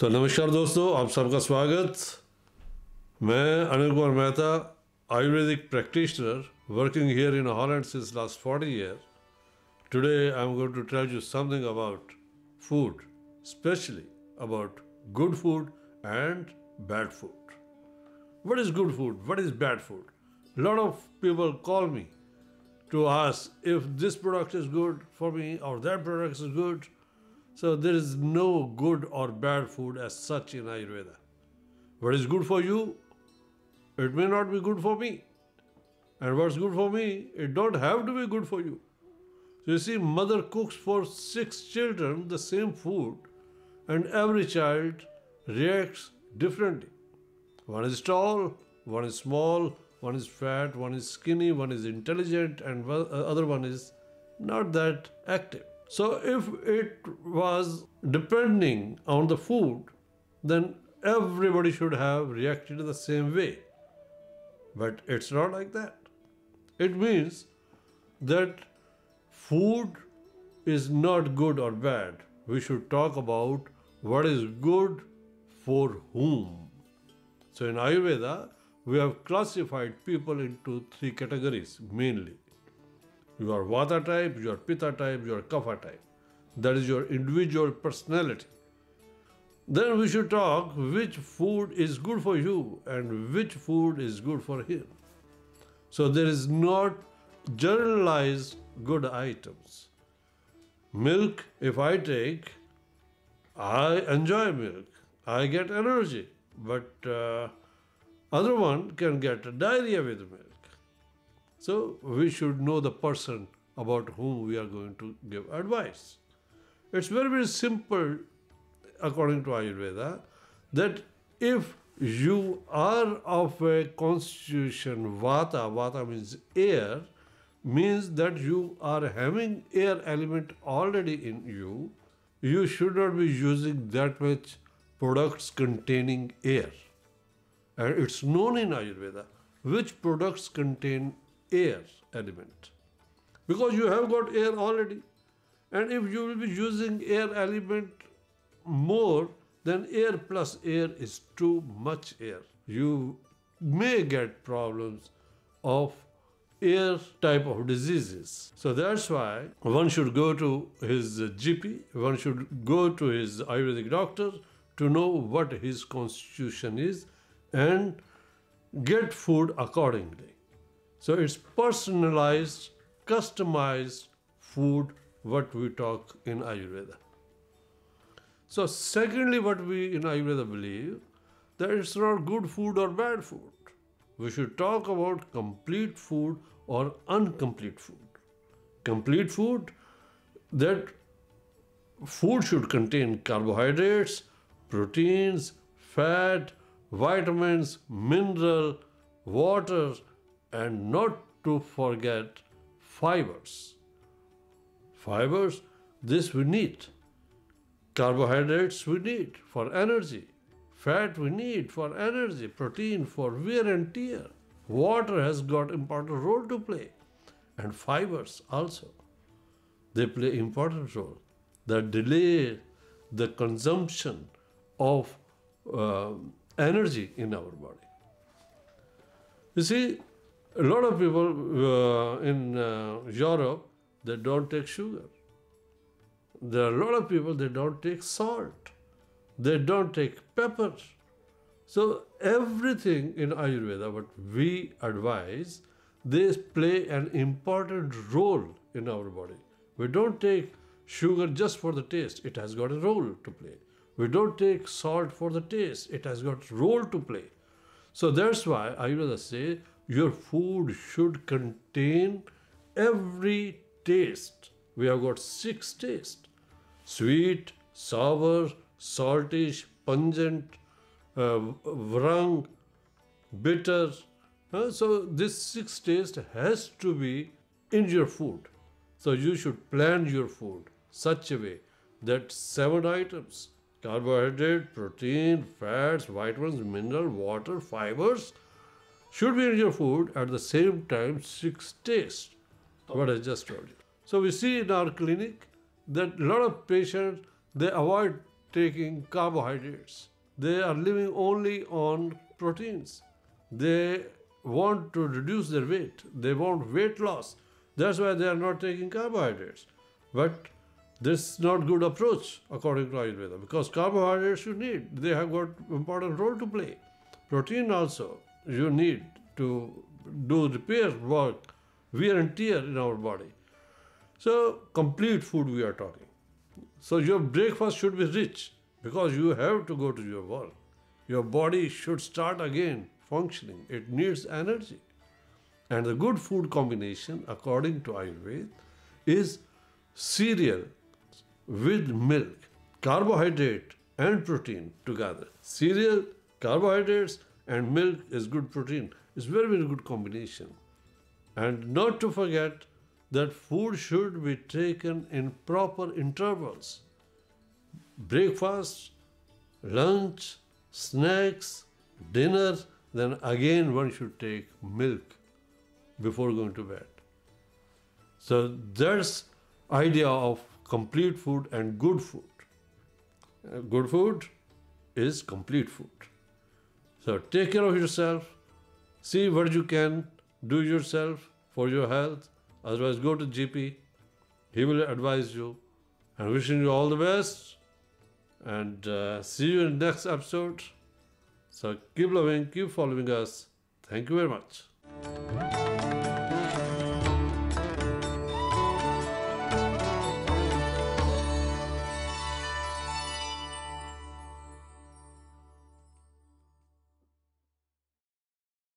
तो नमस्कार दोस्तों आप सबका स्वागत मैं Anil Kumar Mehta Ayurvedic practitioner working here in Holland since last 40 years. Today I am going to tell you something about food, especially about good food and bad food. What is good food? What is bad food? A lot of people call me to ask if this product is good for me or that product is good. So there is no good or bad food as such in Ayurveda. What is good for you, it may not be good for me. And what's good for me, it don't have to be good for you. So you see, mother cooks for six children the same food, and every child reacts differently. One is tall, one is small, one is fat, one is skinny, one is intelligent, and uh, other one is not that active. So if it was depending on the food, then everybody should have reacted the same way. But it's not like that. It means that food is not good or bad. We should talk about what is good for whom. So in Ayurveda, we have classified people into three categories mainly. You are Vata type, you are Pitta type, you are Kapha type. That is your individual personality. Then we should talk which food is good for you and which food is good for him. So there is not generalized good items. Milk, if I take, I enjoy milk. I get energy. But uh, other one can get diarrhea with milk. So we should know the person about whom we are going to give advice. It's very, very simple according to Ayurveda that if you are of a constitution vata, vata means air, means that you are having air element already in you, you should not be using that much products containing air. And it's known in Ayurveda which products contain air element. Because you have got air already. And if you will be using air element more, then air plus air is too much air. You may get problems of air type of diseases. So that's why one should go to his GP, one should go to his Ayurvedic doctor to know what his constitution is and get food accordingly. So it's personalized, customized food what we talk in Ayurveda. So, secondly, what we in Ayurveda believe that it's not good food or bad food. We should talk about complete food or incomplete food. Complete food that food should contain carbohydrates, proteins, fat, vitamins, mineral, water, and not to forget fibers. Fibers, this we need. Carbohydrates we need for energy. Fat we need for energy. Protein for wear and tear. Water has got important role to play. And fibers also. They play important role. That delay the consumption of uh, energy in our body. You see, a lot of people uh, in uh, Europe they don't take sugar. There are a lot of people they don't take salt. They don't take pepper. So everything in Ayurveda, what we advise, they play an important role in our body. We don't take sugar just for the taste. It has got a role to play. We don't take salt for the taste. It has got role to play. So that's why Ayurveda say your food should contain every taste. We have got six tastes sweet, sour, saltish, pungent, uh, vrang, bitter. Uh, so this six taste has to be in your food. So you should plan your food such a way that seven items carbohydrate, protein, fats, vitamins, mineral, water, fibers should be in your food at the same time six tastes. What I just told you. So we see in our clinic that a lot of patients they avoid taking carbohydrates. They are living only on proteins. They want to reduce their weight. They want weight loss. That's why they are not taking carbohydrates. But this is not good approach according to Ayurveda because carbohydrates you need. They have got important role to play. Protein also you need to do repair work, wear and tear in our body. So complete food we are talking. So your breakfast should be rich because you have to go to your work. Your body should start again functioning. It needs energy. And the good food combination, according to Ayurveda, is cereal with milk, carbohydrate and protein together. Cereal, carbohydrates, and milk is good protein. It's very, very good combination. And not to forget that food should be taken in proper intervals. Breakfast, lunch, snacks, dinner, then again one should take milk before going to bed. So that's idea of complete food and good food. Uh, good food is complete food. So take care of yourself. See what you can do yourself for your health. Otherwise, go to GP. He will advise you. And wishing you all the best. And uh, see you in next episode. So keep loving, keep following us. Thank you very much.